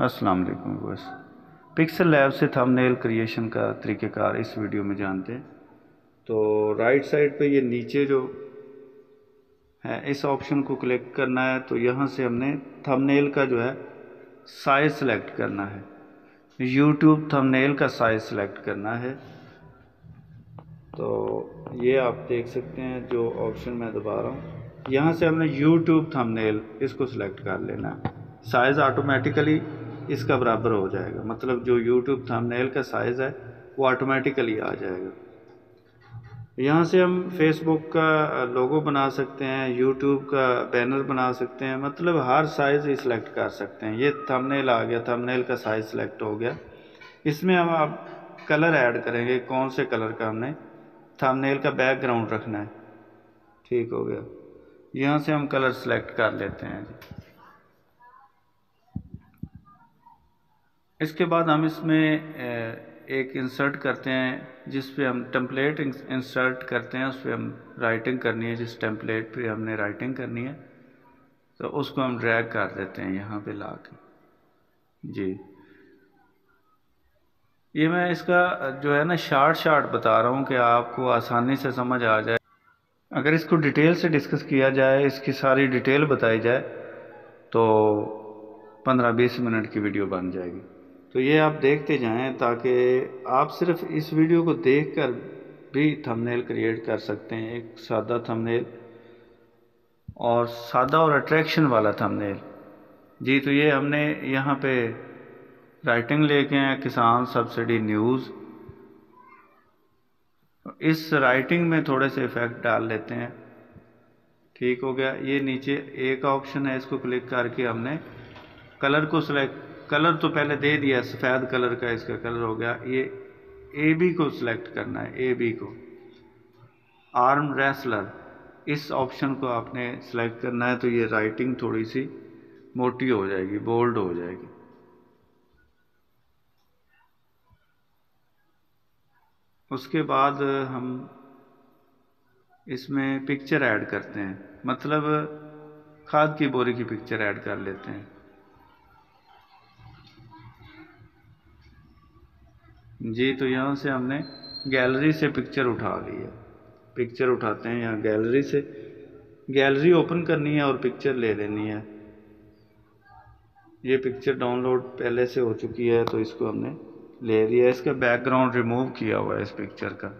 अस्सलाम वालेकुम बस पिक्सल लैब से थंबनेल क्रिएशन का तरीक़ेकार इस वीडियो में जानते हैं। तो राइट साइड पे ये नीचे जो है, इस ऑप्शन को क्लिक करना है तो यहाँ से हमने थंबनेल का जो है साइज़ सेलेक्ट करना है। यूट्यूब थंबनेल का साइज़ सेलेक्ट करना है। तो ये आप देख सकते हैं जो ऑप्शन मैं दबा रहा हूँ। यहाँ से हमने यूट्यूब थंबनेल इसको सिलेक्ट कर लेना है। साइज़ ऑटोमेटिकली इसका बराबर हो जाएगा। मतलब जो यूट्यूब थंबनेल का साइज़ है, वो ऑटोमेटिकली आ जाएगा। यहाँ से हम फेसबुक का लोगो बना सकते हैं यूट्यूब का बैनर बना सकते हैं मतलब हर साइज़ ही सिलेक्ट कर सकते हैं। ये थंबनेल आ गया थंबनेल का साइज़ सिलेक्ट हो गया। इसमें हम आप कलर ऐड करेंगे, कौन से कलर का हमने थंबनेल का बैकग्राउंड रखना है। ठीक हो गया। यहाँ से हम कलर सेलेक्ट कर लेते हैं इसके बाद हम इसमें एक इंसर्ट करते हैं, जिस पे हम टेम्पलेट इंसर्ट करते हैं, उस पर हम राइटिंग करनी है, जिस टेम्पलेट पे हमने राइटिंग करनी है। तो उसको हम ड्रैग कर देते हैं यहाँ पे ला के जी। ये मैं इसका, जो है ना शार्ट शार्ट बता रहा हूँ कि आपको आसानी से समझ आ जाए। अगर इसको डिटेल से डिस्कस किया जाए, इसकी सारी डिटेल बताई जाए तो पंद्रह बीस मिनट की वीडियो बन जाएगी। तो ये आप देखते जाएँ ताकि आप सिर्फ़ इस वीडियो को देखकर भी थंबनेल क्रिएट कर सकते हैं, एक सादा थंबनेल और सादा और अट्रैक्शन वाला थंबनेल जी तो ये हमने यहाँ पे राइटिंग लेके हैं किसान सब्सिडी न्यूज़ इस राइटिंग में थोड़े से इफ़ेक्ट डाल लेते हैं। ठीक हो गया। ये नीचे एक ऑप्शन है, इसको क्लिक करके हमने कलर को सिलेक्ट कलर तो पहले दे दिया, सफ़ेद कलर का इसका कलर हो गया। ये ए बी को सिलेक्ट करना है ए बी को। आर्म रेसलर इस ऑप्शन को आपने सेलेक्ट करना है तो ये राइटिंग थोड़ी सी मोटी हो जाएगी बोल्ड हो जाएगी। उसके बाद हम इसमें पिक्चर ऐड करते हैं। मतलब खाद की बोरी की पिक्चर ऐड कर लेते हैं। जी तो यहाँ से हमने गैलरी से पिक्चर उठा ली है। पिक्चर उठाते हैं यहाँ गैलरी से। गैलरी ओपन करनी है और पिक्चर ले लेनी है। ये पिक्चर डाउनलोड पहले से हो चुकी है तो इसको हमने ले लिया है। इसका बैकग्राउंड रिमूव किया हुआ है इस पिक्चर का।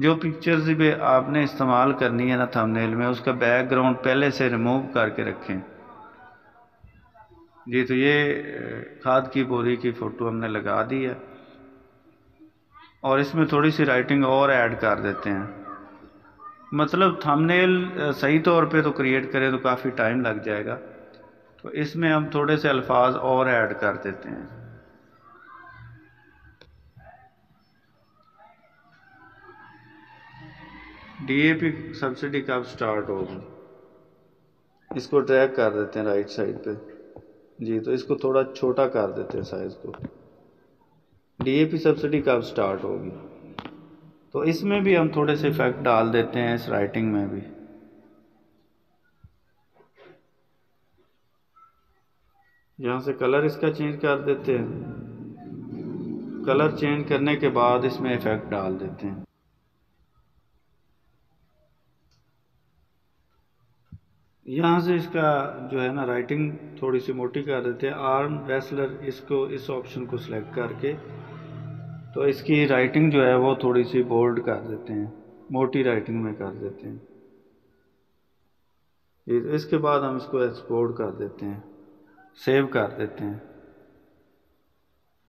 जो पिक्चर्स भी आपने इस्तेमाल करनी है ना थंबनेल में, उसका बैकग्राउंड पहले से रिमूव करके रखें। जी तो ये खाद की, बोरी की फ़ोटो हमने लगा दी है। और इसमें थोड़ी सी राइटिंग और ऐड कर देते हैं। मतलब थंबनेल सही तौर पे तो क्रिएट करें तो काफ़ी टाइम लग जाएगा। तो इसमें हम थोड़े से अल्फाज और ऐड कर देते हैं। डीएपी सब्सिडी कब स्टार्ट होगी? इसको ट्रैक कर देते हैं राइट साइड पे। जी तो इसको थोड़ा छोटा कर देते हैं साइज़ को। डीएपी सब्सिडी कब स्टार्ट होगी? तो इसमें भी हम थोड़े से इफ़ेक्ट डाल देते हैं इस राइटिंग में भी। यहाँ से कलर इसका चेंज कर देते हैं। कलर चेंज करने के बाद इसमें इफ़ेक्ट डाल देते हैं। यहाँ से इसका जो है ना राइटिंग थोड़ी सी मोटी कर देते हैं। आर्म रेसलर इसको इस ऑप्शन को सिलेक्ट करके तो इसकी राइटिंग जो है वो थोड़ी सी बोल्ड कर देते हैं, मोटी राइटिंग में कर देते हैं। इसके बाद हम इसको एक्सपोर्ट कर देते हैं सेव कर देते हैं।